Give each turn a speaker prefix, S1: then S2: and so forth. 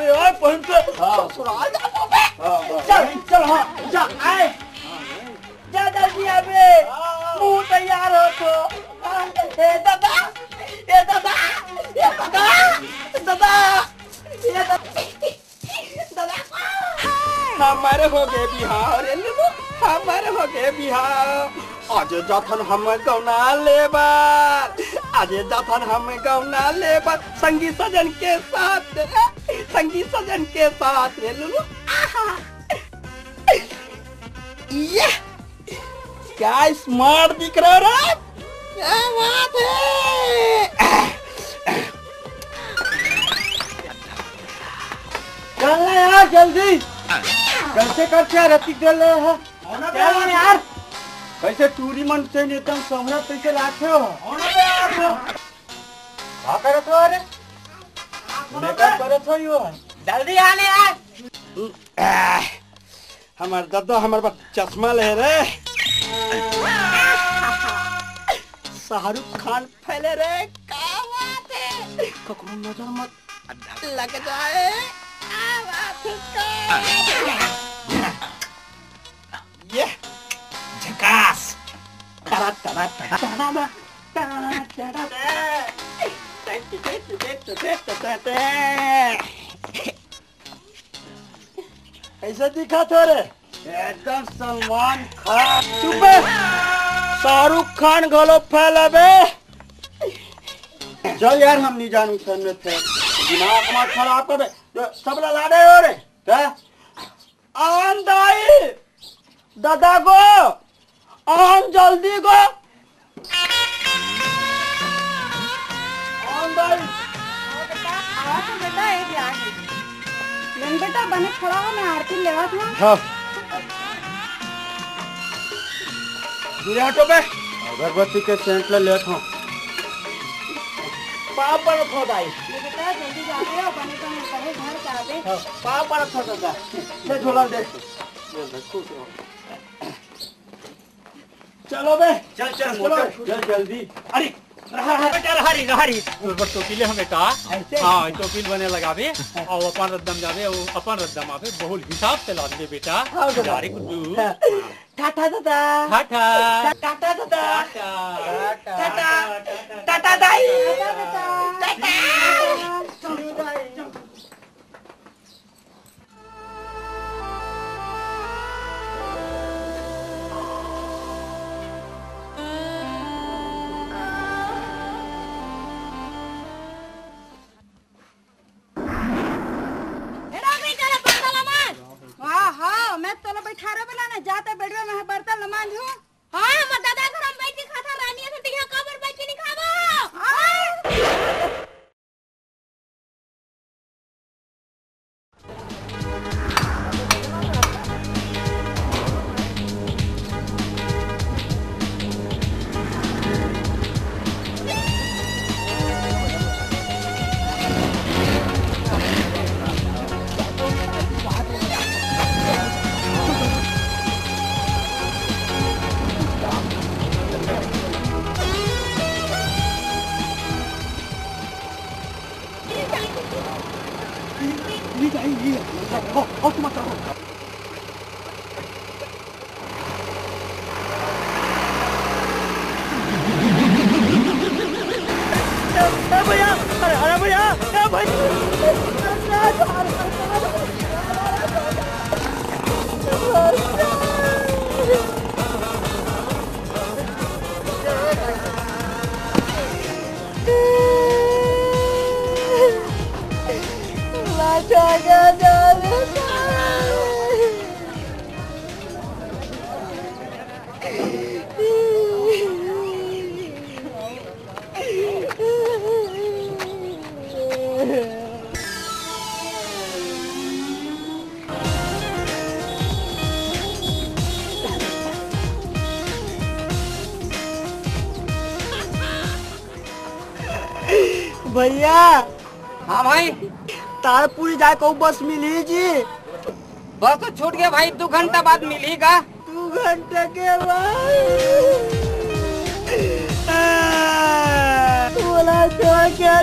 S1: पे पहन के ससुराल जाता बे चल चल हाँ जा आए। जा जल्दी अबे। मुँह तैयार हो तो। ए दादा। ए दादा। ए दादा। दादा। ए दादा। हमारे हो। गए बिहार हमारे हो गए बिहार। आज जाथन हम गौना लेबर। आज जाथन हम गौना लेबर। संगी सजन के साथ। संगी सजन के साथ रे लुलु। ये क्या स्मार्ट दिख रहा रे? क्या बात है? चलना यार जल्दी। कैसे करके रती चल रहे हैं? चलो यार। कैसे टूरी मन से एकदम समरा पैसे लाते हो? क्या करे तो अरे मेकअप करे हमार हमारे चश्मा ले रे शाहरुख खान फैले रे ककरो नज़र मत। लग जाए। ये झकास। टरा टरा टरा टरा टरा टरा। ऐसा दिखा तो रे? एकदम सलमान खान। चुप शाहरुख खान गलो फैलाबे चल यार, हम नहीं जानू करने थे। दिमाग मत खराब कर दे। सब ला दे हो रे क्या आन दाई दादा गो आन जल्दी गो
S2: बेटा बने खड़ा हो मैं आरती लेवा था
S1: हाँ। दूरे हटो बे अगरबत्ती के सेंट ले लेता हूँ। पाप पर खो दाई
S2: ये बेटा जल्दी जाते हो बने तो मैं कहे घर जाते
S1: पाप पर खो दादा ले झोला दे चलो बे।
S3: चल चल
S1: चल जल्दी।
S3: अरे बेटा रहा रही रहा रही ऊपर टोपीले हमें का? हाँ टोपील बने लगावे और अपन रद्दम जावे और अपन रद्दम आवे बहुत हिसाब से लादे बेटा
S1: हाँ, बेटा।
S3: गाड़ी कुदू
S1: टाटा दादा
S3: टाटा
S1: टाटा दादा
S3: टाटा
S1: टाटा दाई
S2: बेडवे में बर्तन लमान हूँ।
S4: हाँ हमर दादा にいいじゃんいいいいよ。
S1: भैया।
S5: हाँ भाई।
S1: तारपुरी जाए को बस मिली जी।
S5: बस तो छूट गया भाई दो घंटा बाद मिलेगा।
S1: दो घंटे के बाद। बोला क्या?